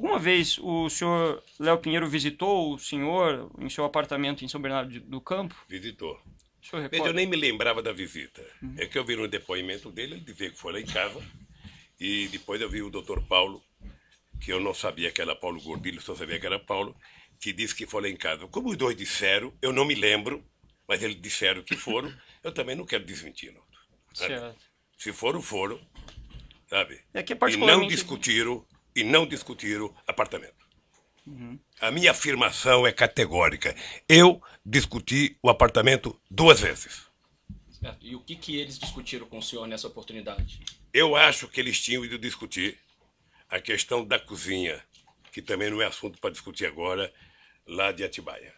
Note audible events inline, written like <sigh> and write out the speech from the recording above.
Alguma vez o senhor Léo Pinheiro visitou o senhor em seu apartamento em São Bernardo do Campo? Visitou. Eu nem me lembrava da visita. É que eu vi no depoimento dele, ele dizia que foi lá em casa. E depois eu vi o doutor Paulo, que eu não sabia que era Paulo Gordilho, só sabia que era Paulo, que disse que foi lá em casa. Como os dois disseram, eu não me lembro, mas eles disseram que foram, <laughs> eu também não quero sabe? Certo. Se foram, foram, sabe? É que E não particularmente- discutiram, e não discutiram apartamento. A minha afirmação é categórica. Eu discuti o apartamento duas vezes. Certo. E o que, que eles discutiram com o senhor nessa oportunidade? Eu acho que eles tinham ido discutir a questão da cozinha, que também não é assunto para discutir agora, lá de Atibaia.